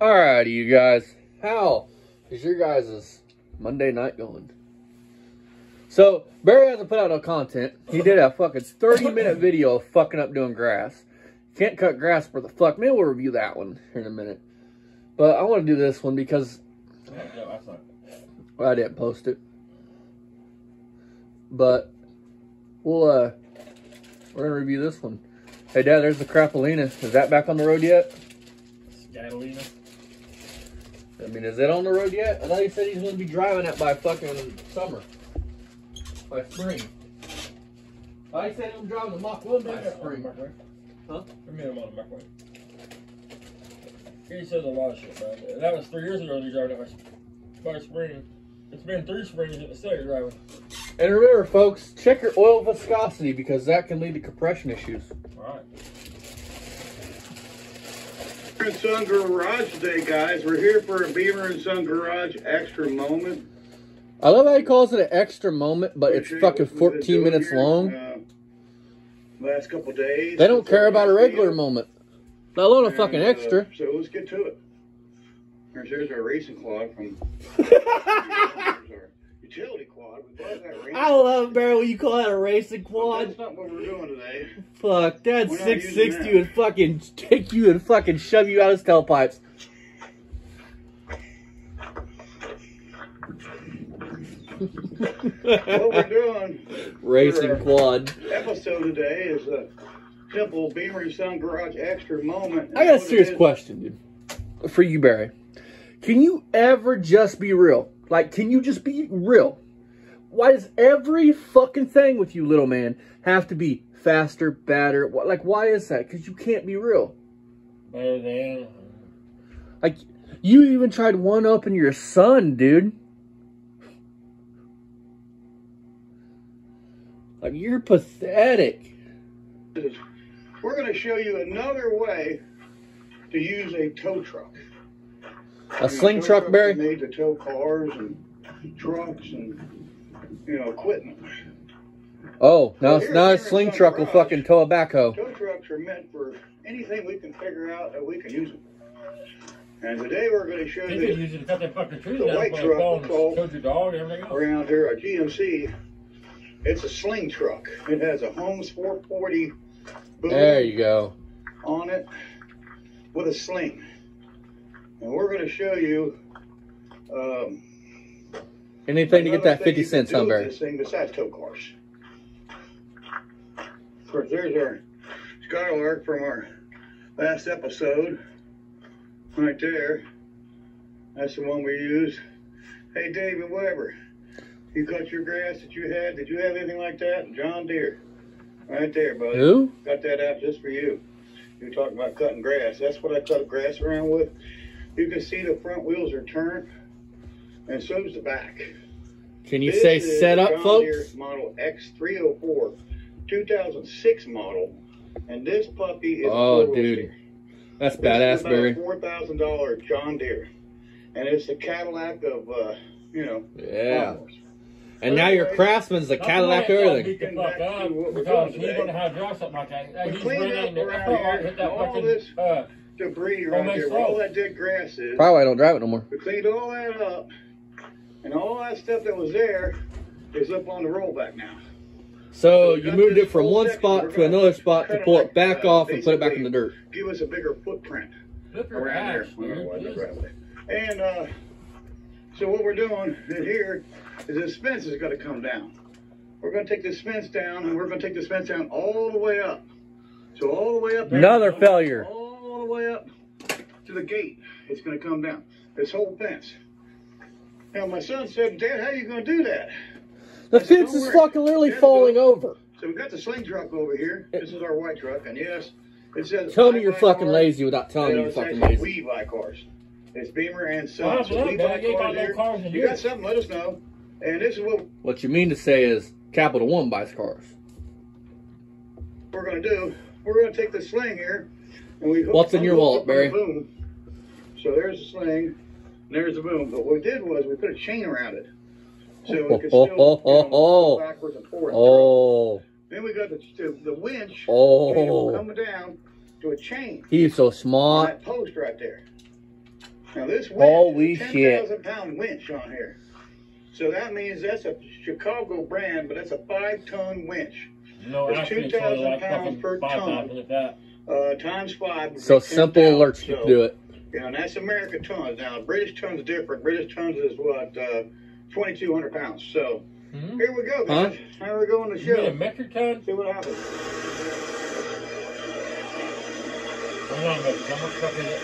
Alrighty, you guys. How is your guys' Monday night going? So, Barry hasn't put out no content. He did a fucking 30 minute video of fucking up doing grass. Can't cut grass for the fuck. Maybe we'll review that one here in a minute. But I want to do this one because well, I didn't post it. But we'll, uh, we're going to review this one. Hey, Dad, there's the Crapolina. Is that back on the road yet? Catalina. I mean, is it on the road yet? I thought he said he's going to be driving it by fucking summer. By spring. I said I'm driving the Mach 1 by spring. Huh? I mean, I'm on the microwave. He says a lot of shit, man. That was three years ago. They drove it by, by spring. It's been three springs that still you're driving. And remember, folks, check your oil viscosity because that can lead to compression issues. All right. Beamer and Son Garage Day, guys. We're here for a Beamer and Son Garage extra moment. I love how he calls it an extra moment, but it's fucking what we've been 14 minutes here, long. uh, last couple days. They don't care about a regular moment, let alone a fucking uh, extra. so let's get to it. Here's, here's our racing quad from. here's our utility quad. We bought that racing I love Barry when you call that a racing But quad. That's not what we're doing today. Fuck, that We're not 660 using that. and fucking take you and fucking shove you out of his tailpipes. what we're doing Racing Sure. quad. episode today is a simple Beamer and Son Garage extra moment. I got a serious question, dude. For you, Barry. Can you ever just be real? Like, can you just be real? Why does every fucking thing with you, little man, have to be faster, better? Wh- Like, why is that? Because you can't be real. Better than. Like, you even tried one up in your son, dude. Like, you're pathetic. we're going to show you another way to use a tow truck. A sling You know, truck, trucks Barry? are Made to tow cars and trucks and you know equipment. Oh, now, Here's now a here in sling some truck will fucking tow a backhoe. Tow trucks are meant for anything we can figure out that we can use them. And today we're going to show They could you use it to cut that fucking trees The down. white truck phone, we call- Told your dog and everything else. around here a GMC. It's a sling truck. It has a Holmes 440 boom There you go. on it with a sling. And we're going to show you um, Anything to get that 50 cents, do huh, with Barry? This thing besides tow cars. Of course, there's our Skylark from our last episode. Right there. That's the one we use. Hey, David Weber, you cut your grass that you had. Did you have anything like that? John Deere. Right there, buddy. Who? Got that out just for you. You're talking about cutting grass. That's what I cut grass around with. You can see the front wheels are turned, and so's the back. Can you This say is set up, John folks? Deere model X304, 2006 model, and this puppy is Oh, dude. That's This badass, is about Barry. a four thousand dollar John Deere, and it's the Cadillac of uh, you know. Yeah. lawnmowers. And now your Craftsman's the Cadillac the of way y'all everything. Beat the fuck up because doing he's today. going to have to drive something like that. He's cleaned bringing up the around FR here hit that fucking this- Debris right there, where all that dead grass is. Probably I don't drive it no more. We cleaned all that up, and all that stuff that was there is up on the rollback now. So we you moved it from one spot to another spot to kinda pull it back uh, off and put it back in the dirt. Give us a bigger footprint around here. ass, We don't know why dude. the driveway. And uh, so what we're doing in here is this fence is going to come down. We're going to take this fence down, and we're going to take this fence down all the way up. So all the way up. there, Another failure. All the way up to the gate. It's going to come down. This whole fence. Now my son said, Dad, how are you going to do that? The I said, fence "Don't is worry. fucking literally There's falling the- over. So we've got the sling truck over here. This is our white truck, and yes, it says. Tell me you're fucking cars. lazy without telling You me know, you're fucking lazy. We buy cars. It's Beamer and Well, So we buy you ain't got cars no here. cars in You here. got something? Let us know. And this is what What you mean to say is Capital One buys cars. we're going to do. We're going to take the sling here, and we. What's in your wallet, up on the Barry? Boom. So there's the sling, and there's the boom. But what we did was we put a chain around it, so we could still you know, go oh. backwards and forwards. Oh, Then we got the the, the winch oh. coming down to a chain He's so on smart. that post right there. Now this winch Holy is a shit. 10,000 pound winch on here. So that means that's a Chicago brand, but that's a five ton winch. No, It's actually, it's only 2,000 like pounds fucking per five ton. Thousand, if that. Uh, times five. So simple 10,000. alerts So, can do it. Yeah, and that's America tons. Now British tons is different. British tons is what uh, 2,200 pounds. So Hmm? here we go, guys. Here we go on the You mean a metric ton? See what happens. Or not a metric ton, what the fuck is it?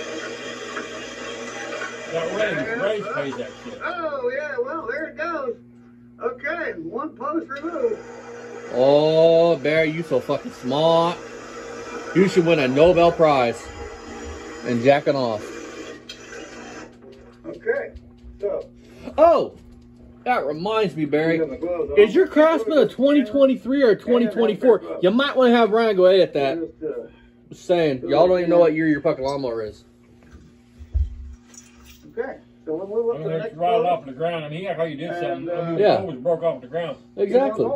That Ray's, Ray's pays that shit. Oh yeah, well there it goes. Okay, one post removed. Oh, Barry, you so fucking smart. You should win a Nobel Prize. And jacking off. Okay, so Oh, that reminds me, Barry. Gloves. Is your Craftsman a 2023 or a 2024? You might want to have Ryan go edit that. Just, uh, Just saying, y'all don't even know what year your fucking lawnmower is. Okay, so when we'll move up I to mean, the next right off the ground. I mean, yeah, how you did something. And, I mean, uh, the Yeah. pole was broke off the ground. Exactly.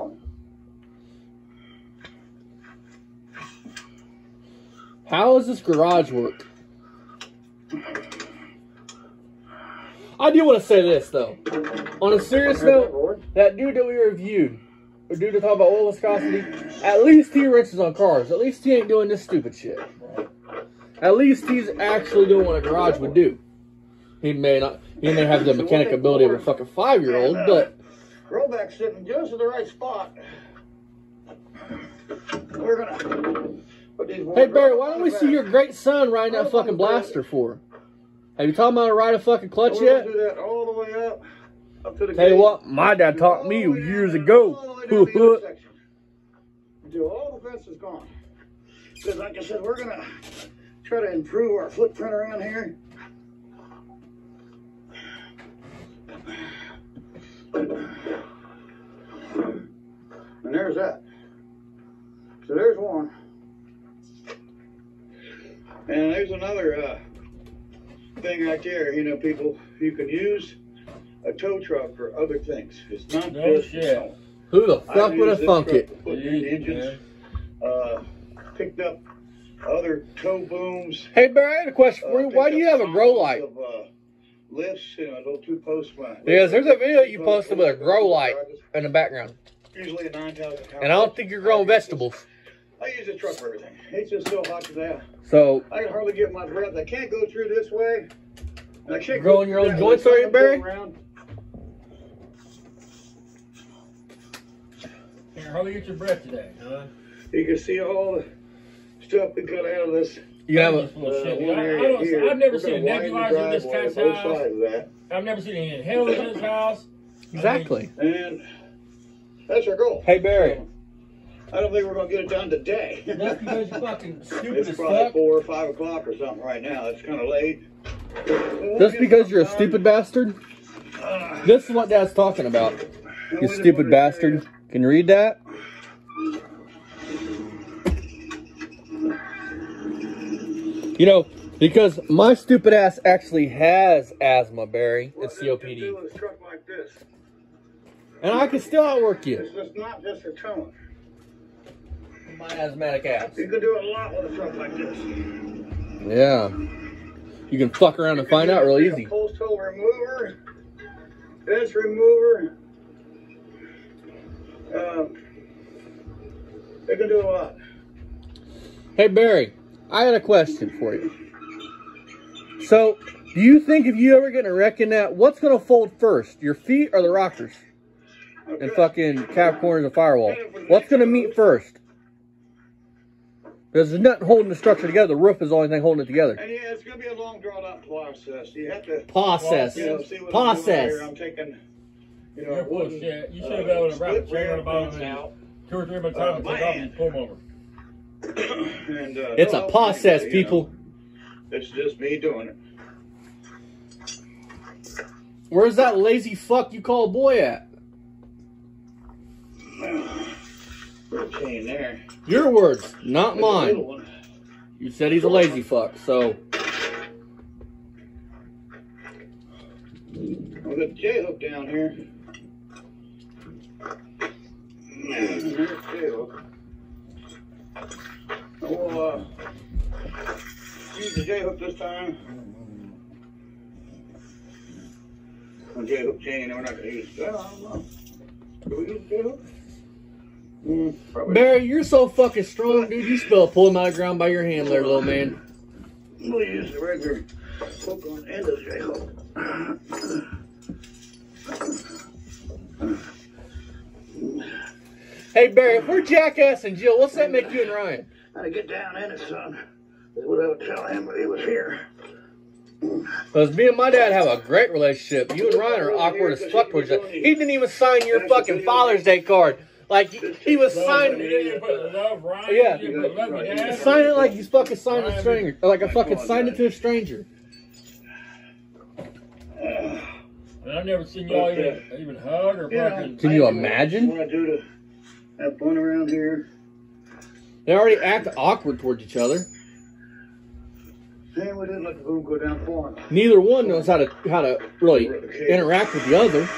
How does this garage work? I do want to say this though. On a serious note, that dude that we reviewed, or dude to talk about oil viscosity, at least he wrenches on cars. At least he ain't doing this stupid shit. At least he's actually doing what a garage would do. He may not, he may have the mechanic ability of a fucking five year old, uh, but Rollback's sitting just in the right spot. We're gonna. Hey Barry, why don't we see your great son riding that fucking blaster for? Have you taught him how to ride a fucking clutch yet? do that all the way up, up to the. Tell you gate. what, my dad taught me oh, way years ago. all the way down the intersection. Until all the fence is gone. Because, like I said, we're gonna try to improve our footprint around here. And there's that. So there's one. And there's another uh, thing right there. You know, people, you can use a tow truck for other things. It's not No just shit. Who the fuck would used have thunk it? to Put in engines, uh, picked up other tow booms. Hey Barry, I had a question uh, for you. Why do you have a grow light? Of, uh, lifts, you know, little two post one. Because there's a video you posted with a grow light in the background. Usually a 9,000 pound. And I don't think you're growing vegetables. I use the truck for everything. It's just so hot today. So, I can hardly get my breath. I can't go through this way. And I can't Growing go your through own that joints, are you, Barry? going around. Can't hardly get your breath today, huh? You can see all the stuff we got out of this. you have This a. little uh, shit. one I, I area don't, here. I've never seen a gonna widen the nebulizer in this cat's house. sides of that. I've never seen any inhalers in this house. Exactly. And that's our goal. Hey Barry, I don't think we're gonna get it done today. that's because you're fucking stupid it's as probably fuck. four or five o'clock or something right now. It's kind of late. Just because you're a stupid bastard? This is what Dad's talking about. You stupid bastard. Can you read that? You know, because my stupid ass actually has asthma, Barry. It's COPD. Do a truck like this. And I can still outwork you. It's just not just a towing. My asthmatic ass. You can do a lot with a truck like this. Yeah. You can fuck around and find out real easy. Post hole remover, this remover. Um, they can do a lot. Hey Barry, I had a question for you. So, do you think if you ever get in a wreck in that, what's gonna fold first, your feet or the rockers and fucking cab corners and firewall? What's gonna meet first? Because there's nothing holding the structure together. The roof is the only thing holding it together. And yeah, it's gonna be a long drawn out process. You have to, Process. you know, see what I'm Process. here. I'm taking, you know, You're full wooden, shit. You should uh, have been able to wrap a split chain on the bottom fence out. two or three more Uh, times my take off hand. and pull 'em over. and, uh, It's no a process, anybody, you know. people. It's just me doing it. Where's that lazy fuck you call a boy at? A chain there. Your words, not There's mine. You said he's a lazy fuck, so got the J hook down here. There's the J hook. We'll uh, use the J hook this time. J hook chain, we're not gonna use. Well, I don't know. Do we use J hook? Mm. Barry, you're so fucking strong, dude. You spell pull him out of the ground by your hand there, little man. We'll use the regular hook on the end of the J hook. Hey, Barry, if we're Jackass and Jill, what's that make you and Ryan? How to get down in it, son. Is what I would tell him if he was here. Because me and my dad have a great relationship. You and Ryan are awkward as fuck towards each other. He didn't even sign your fucking Father's Day card. Like, he, he was signing didn't even put love Ryan. Yeah. You didn't put love your dad. Sign it like he's fucking signed a stranger. Or like a fucking signed it to a stranger. And I've never seen y'all even, even hug or Yeah. fucking. Can you imagine? What I do to have fun around here? They already act awkward towards each other. And we didn't let the boom go down for him. Neither one knows how to how to really interact with the other.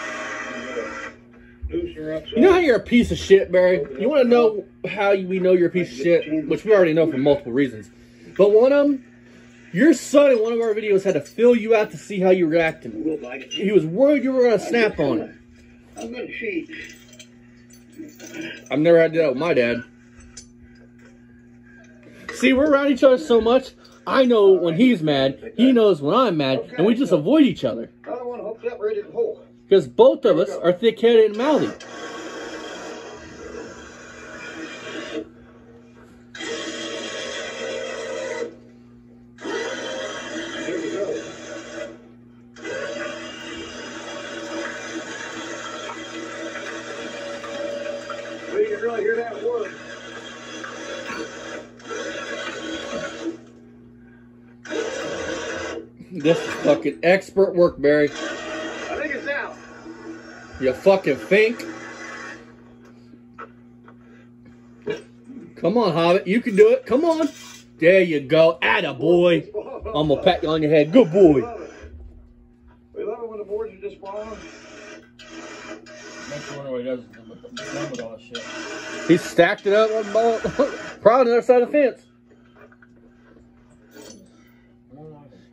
You know how you're a piece of shit, Barry? You want to know how we know you're a piece of shit? Which we already know for multiple reasons. But one of them, your son in one of our videos had to fill you out to see how you were acting. He was worried you were going to snap on it. I'm gonna cheat. I've never had to do that with my dad. See, we're around each other so much. I know when he's mad. He knows when I'm mad, and we just avoid each other I don't want to hook. Because both of us are thick-headed and mouthy. We go. Well, you can really hear that word. This is fucking expert work, Barry. You fucking think? Come on, Hobbit. You can do it. Come on. There you go. Atta boy. I'm gonna pat you on your head. Good We boy. love it. We love it when the boards are just falling. Makes you wonder what he does with, all this shit. He stacked it up on ball. Probably on the other side of the fence.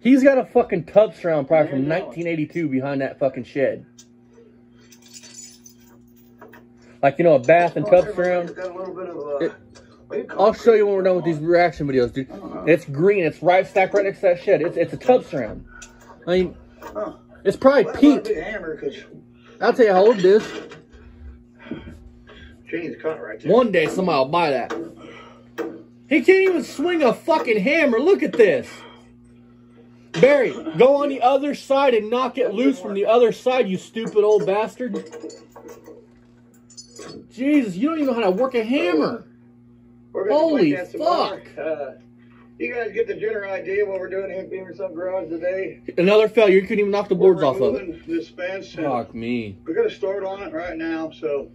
He's got a fucking tub surround probably from 1982 behind that fucking shed. Like, you know, a bath and tub surround. Got a little bit of, uh, It- what do you call I'll show you when we're done with these reaction videos, dude. It's green. It's right stacked right next to that shed. It's it's a tub surround. I mean, it's probably Well, pink. Hammer because I'll tell you how old it is. Right. One day somebody will buy that. He can't even swing a fucking hammer. Look at this. Barry, go on the other side and knock it loose from the other side, you stupid old bastard. Jesus, you don't even know how to work a hammer. Holy play that some more. fuck. Uh, you guys get the general idea of what we're doing here at Beaver Sun Garage today. Another failure. You couldn't even knock the boards off of it. This fence. Fuck me. We're gonna start on it right now, so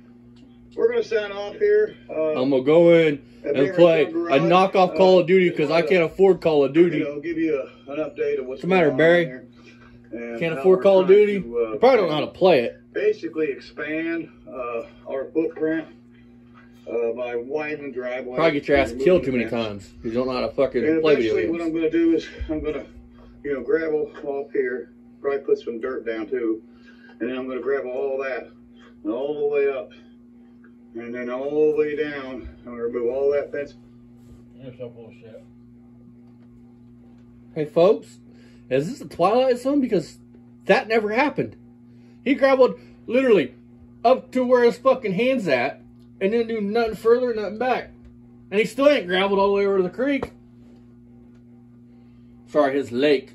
we're gonna sign off here. Uh, I'm gonna go in and play a knockoff Call of Duty because I can't afford Call of Duty. I'll give you a, an update of what's What's the matter, going Barry? Here. And Can't afford Call of Duty. to, uh, probably don't know how to play it. Basically, expand uh, our footprint uh, by widening the driveway. Probably get your ass and killed too many times. You don't know how to fucking And play video eventually, what I'm going to do is I'm going to, you know, gravel off here, probably put some dirt down too, and then I'm going to gravel all that and all the way up, and then all the way down. I'm going to remove all that fence. You're so full shit. Hey, folks, is this a Twilight Zone? Because that never happened. He gravelled literally up to where his fucking hand's at, and then do nothing further, nothing back. And he still ain't gravelled all the way over to the creek. Sorry, his lake.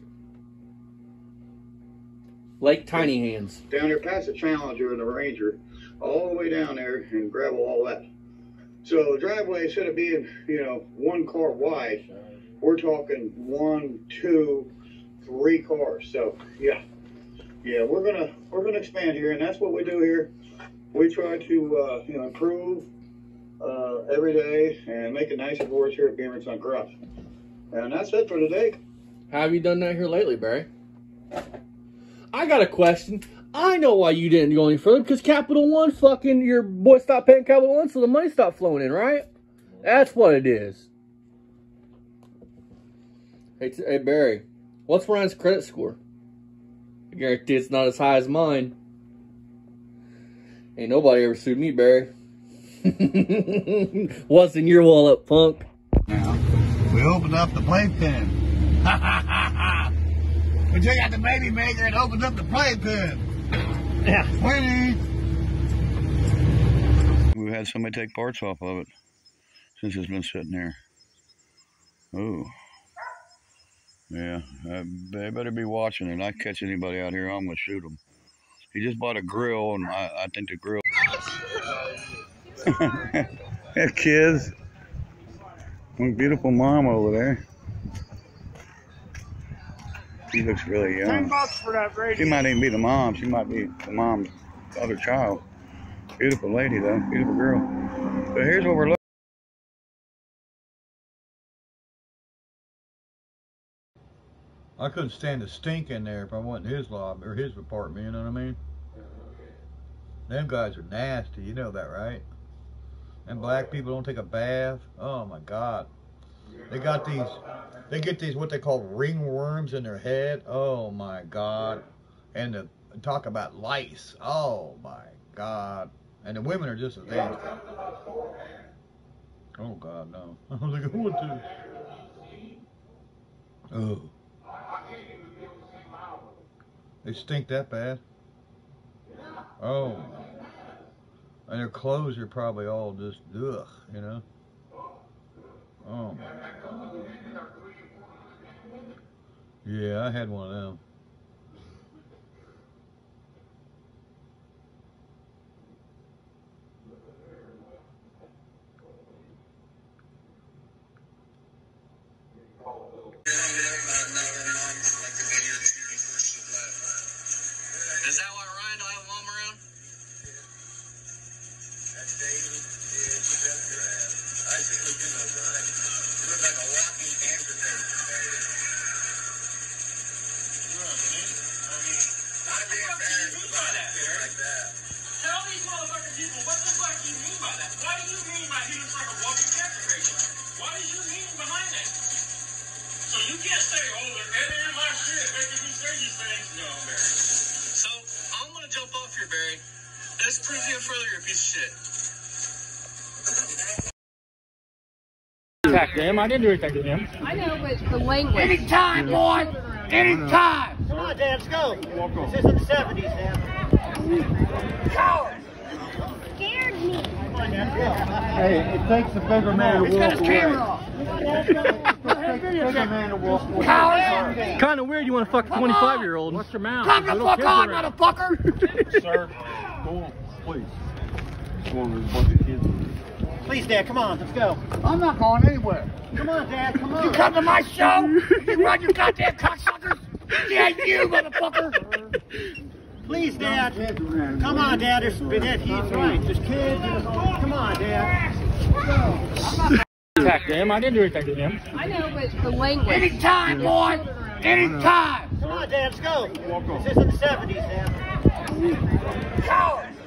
Lake Tiny Hands. down there past the Challenger and the Ranger, all the way down there and gravel all that. So the driveway instead of being, you know, one car wide, we're talking one, two, three cars. So yeah, yeah, we're gonna we're gonna expand here, and that's what we do here. We try to uh, you know improve uh, every day and make it nicer for us here at Beamer on Son Garage. And that's it for today. How have you done that here lately, Barry? I got a question. I know why you didn't go any further because Capital One fucking your boy stopped paying Capital One, so the money stopped flowing in, right? That's what it is. Hey, hey Barry, what's Ryan's credit score? I guarantee it's not as high as mine. Ain't nobody ever sued me, Barry. What's in your wallet, punk? Now, we opened up the playpen. we took out the baby maker and opened up the playpen. Yeah. Winnie! We had somebody take parts off of it since it's been sitting there. Oh. Yeah, uh, they better be watching it. I catch anybody out here, I'm gonna shoot them. He just bought a grill, and I, I think the grill. yeah, kids. One beautiful mom over there. She looks really young. bucks for that She might even be the mom. She might be the mom's other child. Beautiful lady, though. Beautiful girl. So here's what we're looking. I couldn't stand the stink in there if I wasn't his lobby or his apartment. You know what I mean? Them guys are nasty. You know that, right? And black people don't take a bath. Oh my God. They got these. They get these what they call ringworms in their head. Oh my God. And the, talk about lice. Oh my God. And the women are just as nasty. Oh God, no. I don't think I want. Oh. They stink that bad. Oh. And their clothes are probably all just ugh, you know. Oh. Yeah, I had one of them. You can't say, they're editing my shit, making me say these things. No, Barry. So I'm gonna jump off here, Barry. This proves even further you're a piece of shit. Attack them. I didn't do anything to him. I know, but the language. Anytime, boy. Anytime. Come on, Dan. let's go. This is in the 70s, Dad. Scared me. Come on, Dad, let's Hey, it takes a bigger man to walk away. go. Bigger man to walk away. Kind of weird. You want to fuck a 25 year old? What's your mouth? Come the fuck on, motherfucker! Sir, go on, please. Go on, there's a bunch of kids. Please, Dad, come on, let's go. I'm not going anywhere. Come on, Dad, come on. You come to my show. You run your goddamn cocksuckers. Yeah, you motherfucker. Please, Dad. Come on, Dad, there's, Dad, he's right. There's kids. Come on, Dad. Attack them. I didn't do anything to him. I know, but the language. Anytime, boy. Anytime. Come on, Dad, let's go. This is in the 70s, Dad. Scared me.